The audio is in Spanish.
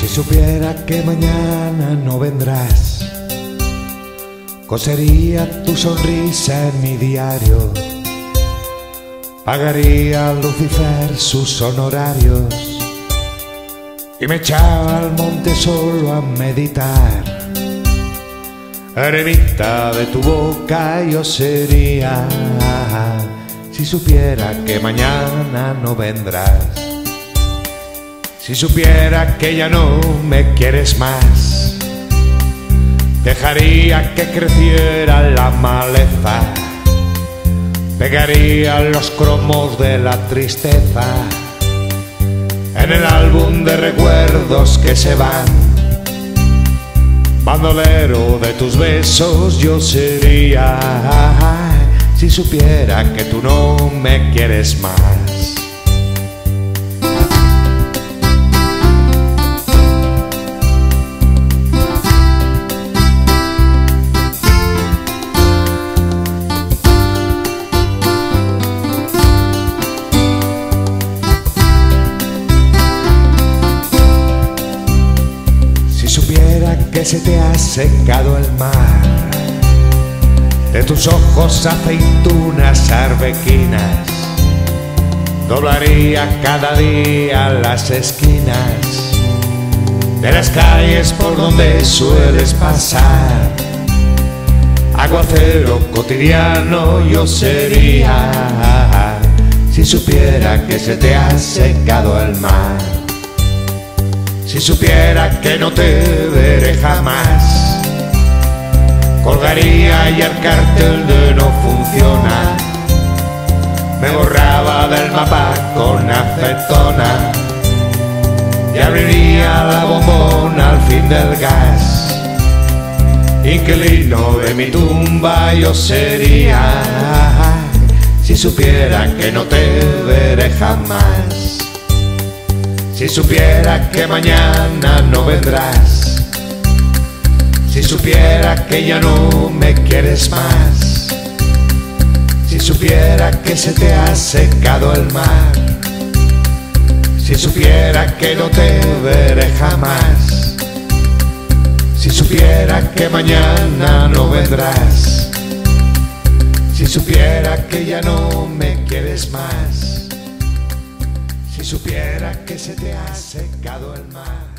Si supiera que mañana no vendrás, cosería tu sonrisa en mi diario, pagaría a Lucifer sus honorarios y me echaba al monte solo a meditar. Eremita de tu boca yo sería si supiera que mañana no vendrás. Si supiera que ya no me quieres más, dejaría que creciera la maleza, pegaría los cromos de la tristeza en el álbum de recuerdos que se van. Bandolero de tus besos yo sería si supiera que tú no me quieres más. Supiera que se te ha secado el mar, de tus ojos aceitunas arbequinas, doblaría cada día las esquinas de las calles por donde sueles pasar. Aguacero cotidiano yo sería si supiera que se te ha secado el mar. Si supiera que no te veré jamás, colgaría y el cartel de no funciona. Me borraba del mapa con acetona y abriría la bombona al fin del gas. Inquilino de mi tumba yo sería si supiera que no te veré jamás. Si supiera que mañana no vendrás, si supiera que ya no me quieres más, si supiera que se te ha secado el mar, si supiera que no te veré jamás, si supiera que mañana no vendrás, si supiera que ya no me quieres más. Si supiera que se te ha secado el mar.